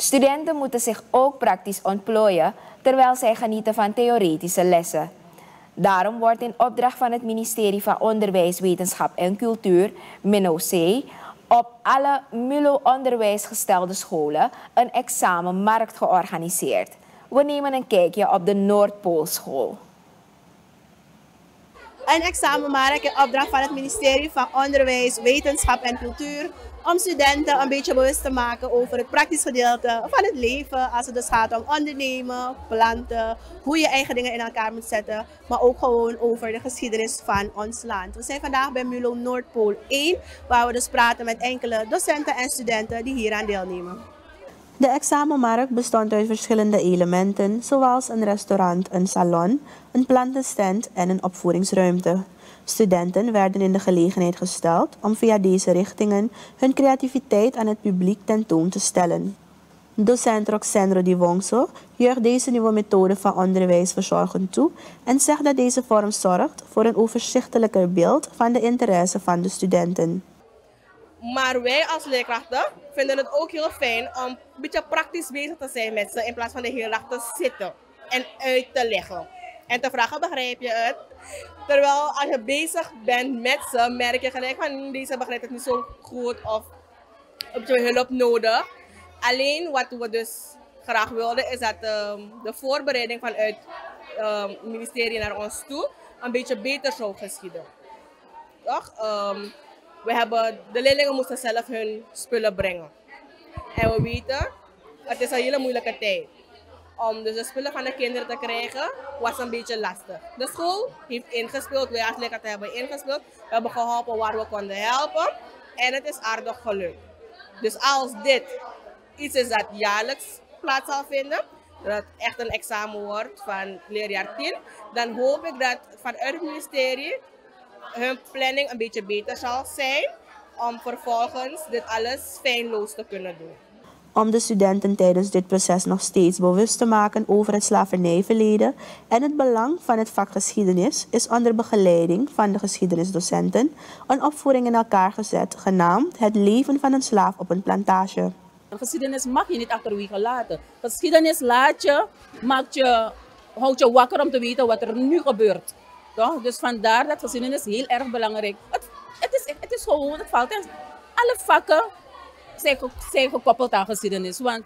Studenten moeten zich ook praktisch ontplooien terwijl zij genieten van theoretische lessen. Daarom wordt in opdracht van het ministerie van Onderwijs, Wetenschap en Cultuur, MINOC, op alle MULO onderwijsgestelde scholen een examenmarkt georganiseerd. We nemen een kijkje op de Noordpoolschool. Een examenmarkt in opdracht van het ministerie van Onderwijs, Wetenschap en Cultuur om studenten een beetje bewust te maken over het praktisch gedeelte van het leven. Als het dus gaat om ondernemen, planten, hoe je eigen dingen in elkaar moet zetten. Maar ook gewoon over de geschiedenis van ons land. We zijn vandaag bij MULO Noordpool 1, waar we dus praten met enkele docenten en studenten die hier aan deelnemen. De examenmarkt bestond uit verschillende elementen, zoals een restaurant, een salon, een plantenstand en een opvoeringsruimte. Studenten werden in de gelegenheid gesteld om via deze richtingen hun creativiteit aan het publiek tentoon te stellen. Docent Roxandro Di Wongso juicht deze nieuwe methode van onderwijs verzorgend toe en zegt dat deze vorm zorgt voor een overzichtelijker beeld van de interesse van de studenten. Maar wij als leerkrachten vinden het ook heel fijn om een beetje praktisch bezig te zijn met ze in plaats van de hele dag te zitten en uit te leggen. En te vragen, begrijp je het? Terwijl als je bezig bent met ze, merk je gelijk van deze begrijpt het niet zo goed of heb je hulp nodig. Alleen wat we dus graag wilden is dat um, de voorbereiding vanuit um, het ministerie naar ons toe een beetje beter zou geschieden. Toch? Um, we hebben, de leerlingen moesten zelf hun spullen brengen. En we weten, het is een hele moeilijke tijd. Om dus de spullen van de kinderen te krijgen, was een beetje lastig. De school heeft ingespeeld, wij als leerkrachten hebben ingespeeld. We hebben geholpen waar we konden helpen. En het is aardig gelukt. Dus als dit iets is dat jaarlijks plaats zal vinden, dat het echt een examen wordt van leerjaar 10, dan hoop ik dat vanuit het ministerie hun planning een beetje beter zal zijn om vervolgens dit alles feilloos te kunnen doen. Om de studenten tijdens dit proces nog steeds bewust te maken over het slavernijverleden en het belang van het vak geschiedenis, is onder begeleiding van de geschiedenisdocenten een opvoering in elkaar gezet genaamd Het leven van een slaaf op een plantage. Geschiedenis mag je niet achterwege laten. Geschiedenis laat je, maakt je, houdt je wakker om te weten wat er nu gebeurt. Toch? Dus vandaar dat geschiedenis heel erg belangrijk. Het, het, is, het is gewoon, het valt in. Alle vakken zijn, zijn gekoppeld aan geschiedenis. Want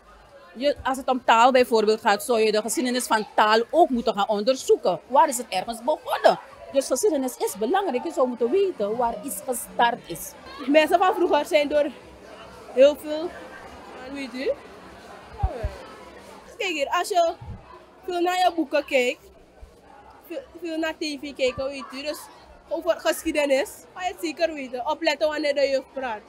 je, als het om taal bijvoorbeeld gaat, zou je de geschiedenis van taal ook moeten gaan onderzoeken. Waar is het ergens begonnen? Dus geschiedenis is belangrijk. Je zou moeten weten waar iets gestart is. Mensen van vroeger zijn door heel veel, weet u? Kijk hier, als je veel naar je boeken kijkt, veel naar tv kijken, weet. Dus over geschiedenis ga je het zeker weten. Opletten wanneer de jeugd praat.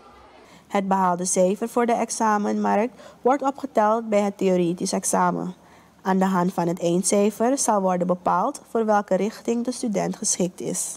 Het behaalde cijfer voor de examenmarkt wordt opgeteld bij het theoretisch examen. Aan de hand van het eindcijfer zal worden bepaald voor welke richting de student geschikt is.